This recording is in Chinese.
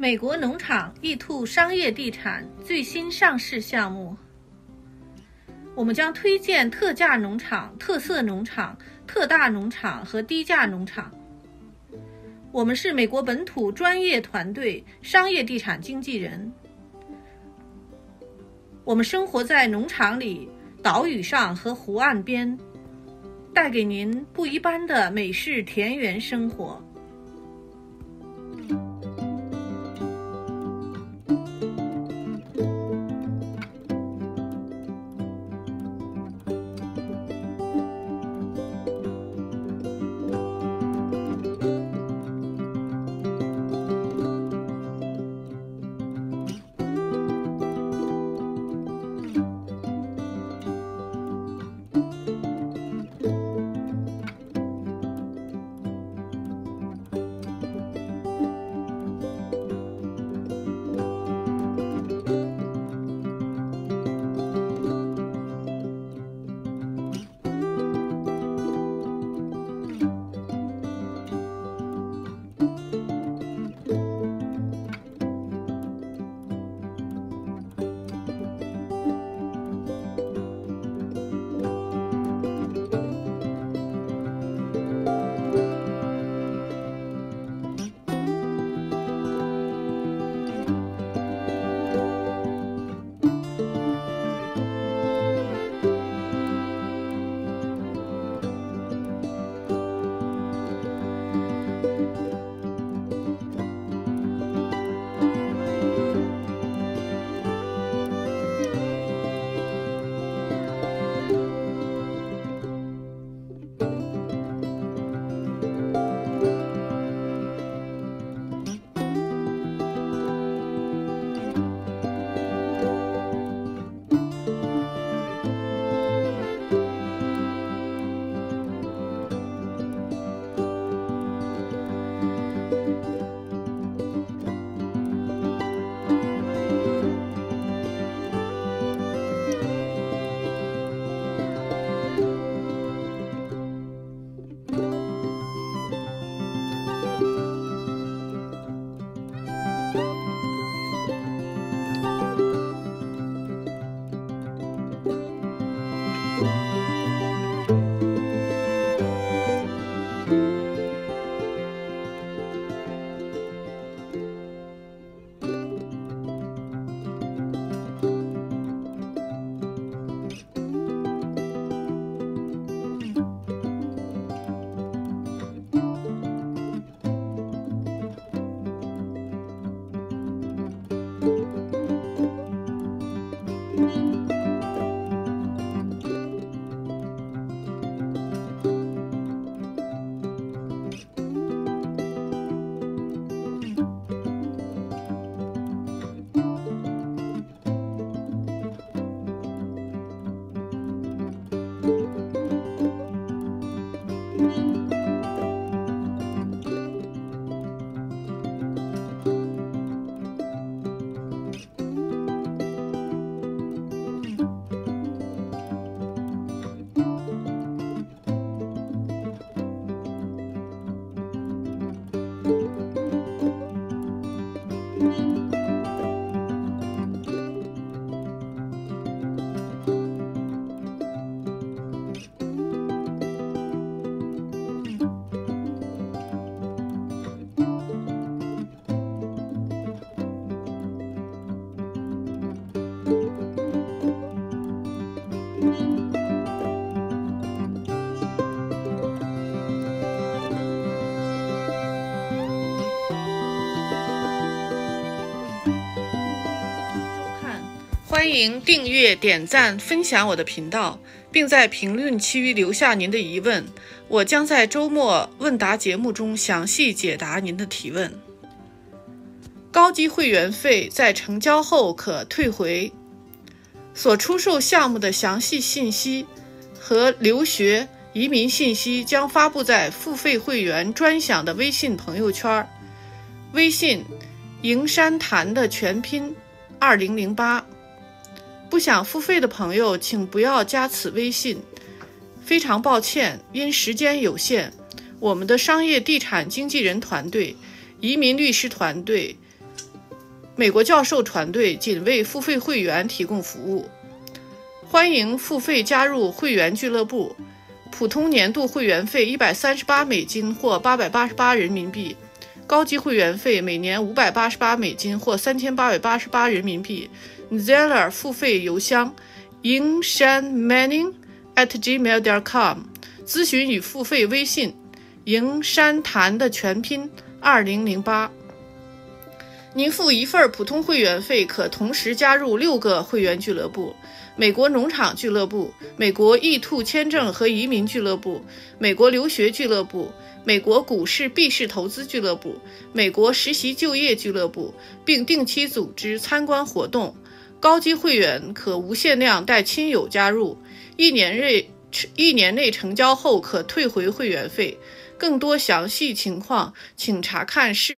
美国农场易兔商业地产最新上市项目，我们将推荐特价农场、特色农场、特大农场和低价农场。我们是美国本土专业团队商业地产经纪人，我们生活在农场里、岛屿上和湖岸边，带给您不一般的美式田园生活。欢迎订阅、点赞、分享我的频道，并在评论区留下您的疑问，我将在周末问答节目中详细解答您的提问。高级会员费在成交后可退回。所出售项目的详细信息和留学移民信息将发布在付费会员专享的微信朋友圈。微信“营山谈”的全拼，二零零八。不想付费的朋友，请不要加此微信。非常抱歉，因时间有限，我们的商业地产经纪人团队、移民律师团队、美国教授团队仅为付费会员提供服务。欢迎付费加入会员俱乐部，普通年度会员费一百三十八美金或八百八十八人民币，高级会员费每年五百八十八美金或三千八百八十八人民币。Zeller 付费邮箱：yingshanmanning@gmail.com，咨询与付费微信：营山谈的全拼二零零八。您付一份普通会员费，可同时加入六个会员俱乐部：美国农场俱乐部、美国 E-2 签证和移民俱乐部、美国留学俱乐部、美国股市币市投资俱乐部、美国实习就业俱乐部，并定期组织参观活动。高级会员可无限量带亲友加入，一年内一年内成交后可退回会员费。更多详细情况，请查看视。